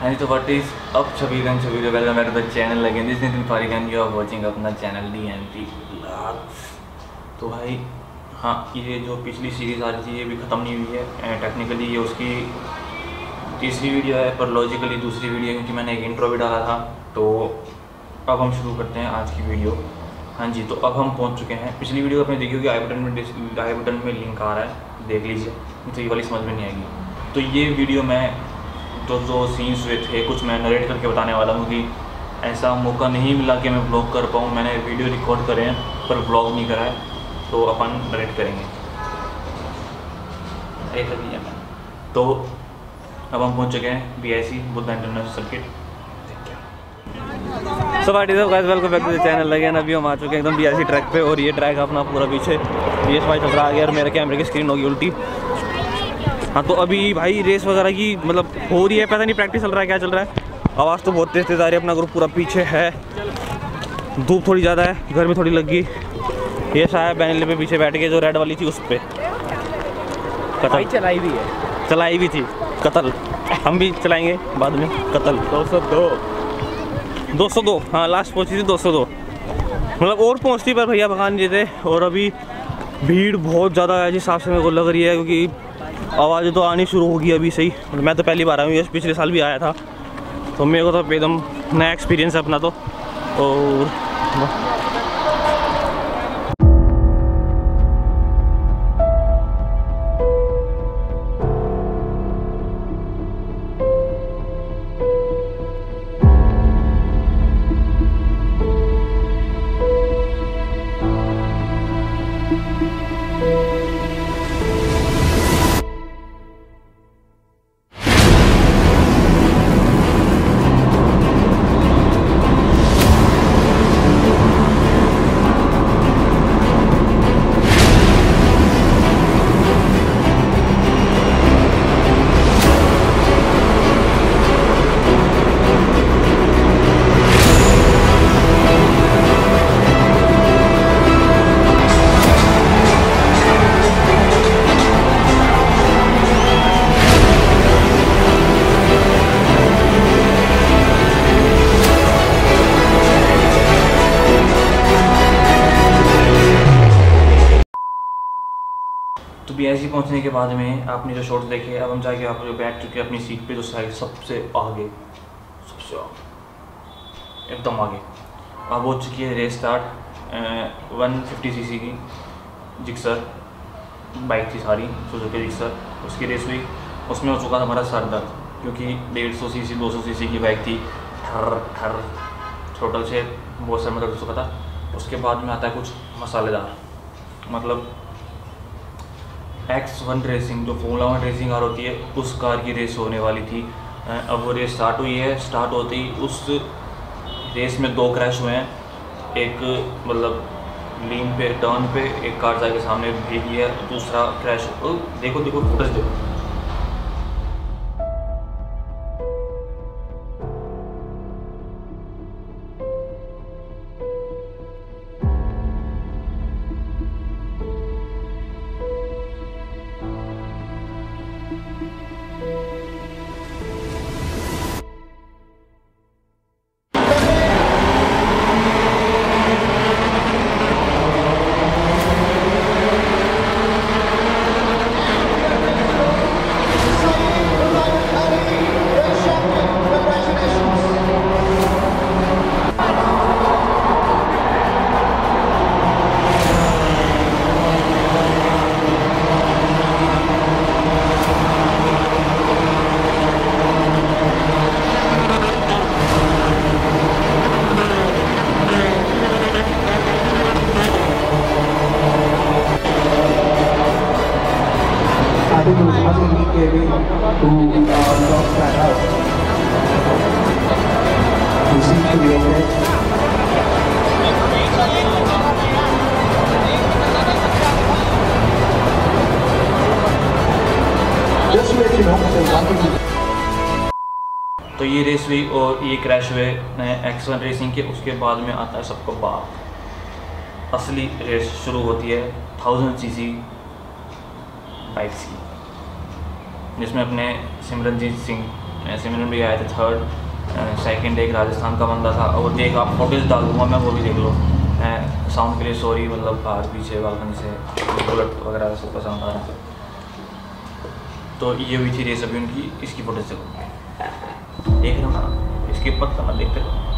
हाँ जी तो what is and छबीर welcome back to the channel again this Nitin फारिक and you are watching अपना channel D N T तो भाई हाँ ये जो पिछली सीरीज़ आ रही थी, ये भी ख़त्म नहीं हुई है। टेक्निकली ये उसकी तीसरी वीडियो है, पर लॉजिकली दूसरी वीडियो क्योंकि मैंने एक इंट्रो भी डाला था। तो अब हम शुरू करते हैं आज की वीडियो हाँ जी तो अब हम पहुँच चुके हैं। पिछली वीडियो आपने देखी होगी आई बटन में आई बटन में लिंक आ रहा है। देख लीजिए तो ये वाली समझ में नहीं आएगी। तो ये वीडियो मैं जो जो सीन्स हुए थे, कुछ मैं नरेट करके बताने वाला हूँ कि ऐसा मौका नहीं मिला कि मैं ब्लॉग कर पाऊँ। मैंने वीडियो रिकॉर्ड करे हैं, पर ब्लॉग नहीं करा है तो अपन नरेट करेंगे। तो अब हम पहुँच चुके हैं B I C Buddh International Circuit so what welcome back to the channel again अभी हम आ चुके हैं एकदम बीआरसी ट्रैक पे, और ये ट्रैक अपना पूरा पीछे। ये भाई चल रहा है और मेरे कैमरे की स्क्रीन होगी उल्टी। हाँ तो अभी भाई रेस वगैरह की मतलब हो रही है पता नहीं प्रैक्टिस चल रहा है क्या चल रहा है? आवाज़ तो बहुत तेज़ तेज़ आ रही है अपना ग्रुप पूरा पीछे है। धूप थोड़ी ज़्यादा है घर में थोड़ी लग। गई ये शायद बैनले पे पीछे बैठ गए जो रेड वाली थी उस पर भाई चलाई भी है। चलाई भी थी। कतल। हम भी चलाएँगे बाद में। कतल। दो सौ दो। 202 हाँ लास्ट पहुँची थी 202 मतलब और पहुँचती पर भैया भगान नहीं थे। और अभी भीड़ बहुत ज़्यादा है जिस हिसाब से मेरे को लग रही है क्योंकि आवाज़ें तो आनी शुरू होगी अभी सही। मैं तो पहली बार आया हूँ, ये पिछले साल भी आया था। तो मेरे को तो एकदम नया एक्सपीरियंस है अपना तो। और बी पहुँचने के बाद में आपने जो शॉट्स देखे, अब हम जाके आप जो बैठ चुके अपनी सीट पे जो साइड सबसे आगे सबसे आगे, एकदम आगे। अब हो चुकी है race start one fifty C की जिक्सर बाइक थी सारी सुजुकी जिक्सर उसकी रेस हुई। उसमें हो चुका था हमारा सर दर्द, क्योंकि डेढ़ सौ सी सी दो सौ सी सी की बाइक थी। ठर ठर टोटल से बहुत दर्द हो चुका था। उसके बाद में आता है कुछ मसालेदार मतलब एक्स वन रेसिंग जो फोला वन रेसिंग कार होती है, उस कार की रेस होने वाली थी। अब वो रेस स्टार्ट हुई है स्टार्ट होते ही उस रेस में दो क्रैश हुए हैं। एक मतलब लीन पे टर्न पे, एक कार जाके सामने भी है दूसरा क्रैश देखो देखो फुटेज देखो ये रेस हुई और ये क्रैश हुए एक्स वन रेसिंग के, उसके बाद में आता है सबको बाप। असली रेस शुरू होती है थाउज़ेंड सी सी बाइक्स की। जिसमें अपने सिमरनजीत सिंह सिमरन भी आए थे थर्ड सेकंड एक राजस्थान का बंदा था। और देख आप फ़ोटोज़ डाल दूँगा मैं, वो भी देख लो। साउंड के लिए सॉरी मतलब बाहर पीछे बालकनी से बुलेट वगैरह सब पसंद आ रहा है। तो ये हुई थी रेस अभी उनकी, इसकी फ़ोटोज़ देखो देख रहे हो ना इसके मैं देखते रहो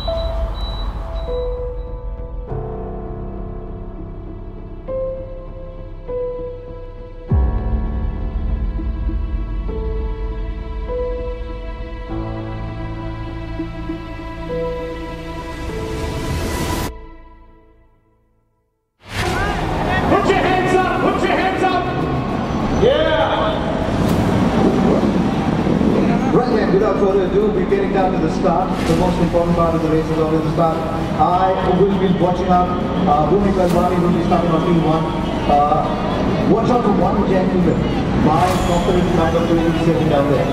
without further ado, we're getting down to the start. The most important part of the race is always the start. I will be watching out. Uh, Bhumi Kalwani will be starting on T1. Uh, watch out for one gentleman. My confident number 27 down there.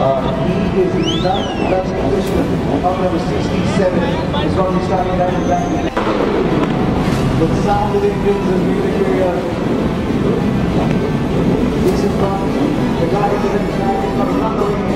Uh, he is not Dutch Englishman. Out number 67 is going to be starting down the back. The sound of the engines is really curious. This is from the guy who is to come thundering and knowing that exactly.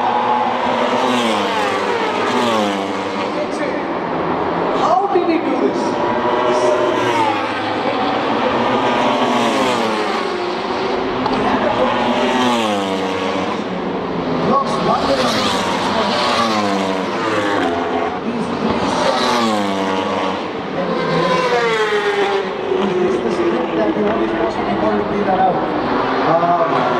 most people to be around. Uh,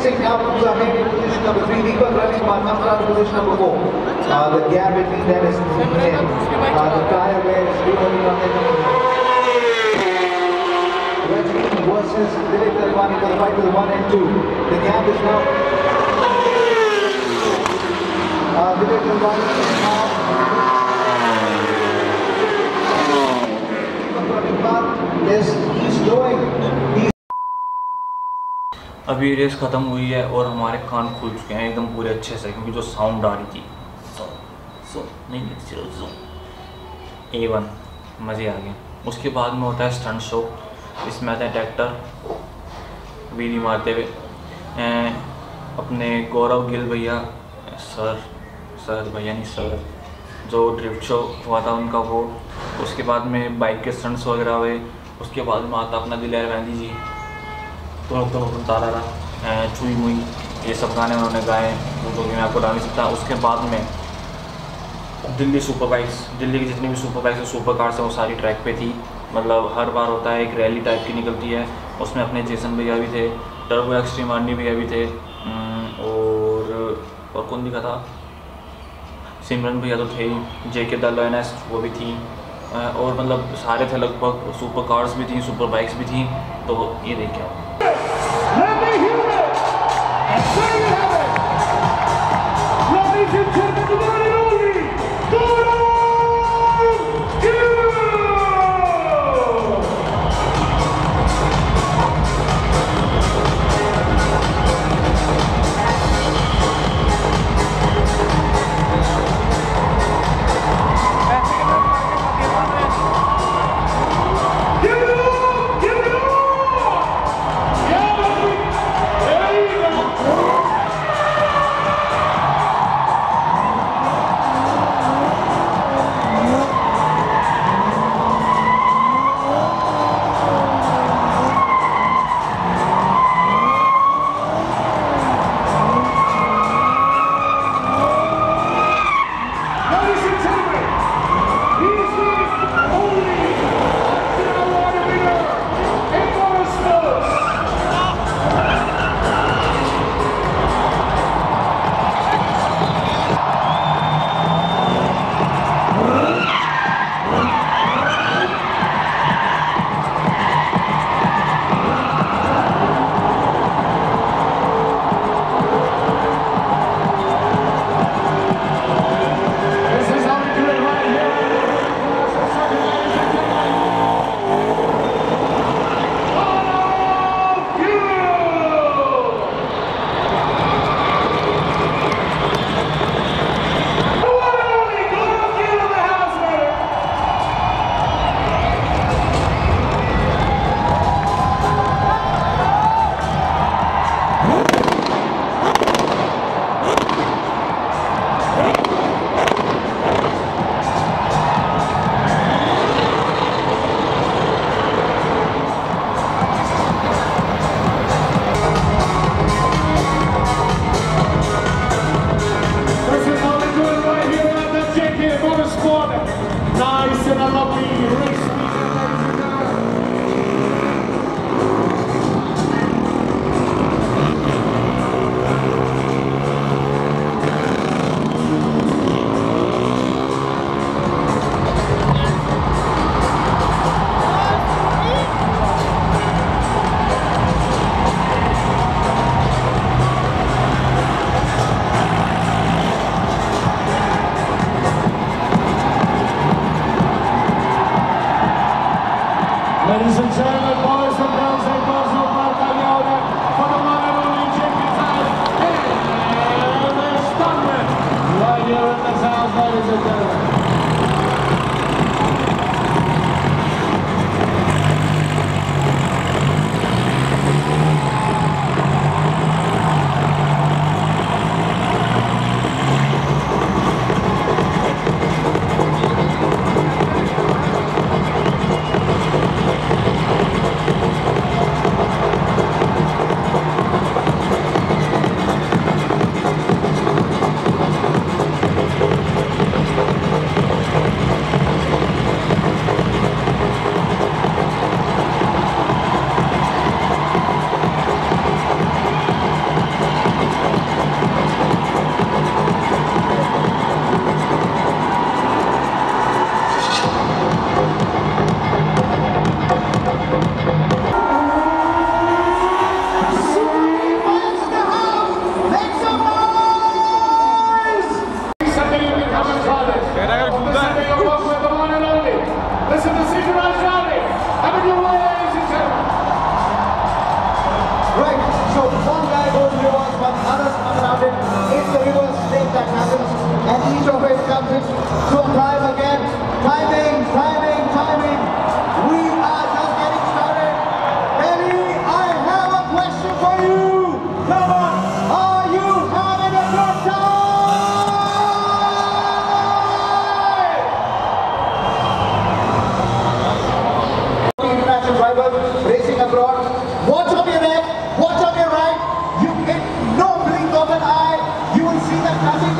Now comes ahead in position number three. Deepak Ravi Kumar comes in position number four. Uh, the gap between them is 10. Uh, the tire wear is really not Reggie versus Dilip Dalwani for the fight with one and two. The gap is now. Uh, Dilip Dalwani is now. Deepak is. He's अभी race ख़त्म हुई है और हमारे कान खुल चुके हैं एकदम पूरे अच्छे से, क्योंकि जो साउंड आ रही थी। सो सो नहीं सो ए वन मज़े आ गए। उसके बाद में होता है स्टंट शो इसमें आता है ट्रैक्टर वीली मारते हुए। अपने गौरव गिल भैया, सर सर भैया नहीं, सर, जो ड्रिफ्ट शो हुआ था उनका वो। उसके बाद में बाइक के स्टंट्स वगैरह हुए। उसके बाद में आता अपना दिलेर गांधी जी। तुम तुम तारा रहा चुई मुई, ये सब गाने उन्होंने गाए वो तो मैं आपको डाल नहीं सकता। उसके बाद में दिल्ली सुपर बाइक्स दिल्ली की जितनी भी सुपर बाइक्स और सुपर कार्स हैं, वो सारी ट्रैक पे थी। मतलब हर बार होता है, एक रैली टाइप की निकलती है। उसमें अपने जेसन भैया भी थे, टर्बो एक्सट्रीम आर्मी भैया भी थे। और और कौन दिखा था? सिमरन भैया तो थे ही जे के दल वो भी थी। और मतलब सारे थे लगभग सुपर कार्स भी थी सुपर बाइक्स भी थी। तो ये देख के आओ। Hear it! And there you have it! Ladies and gentlemen, the one and only,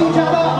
Chào.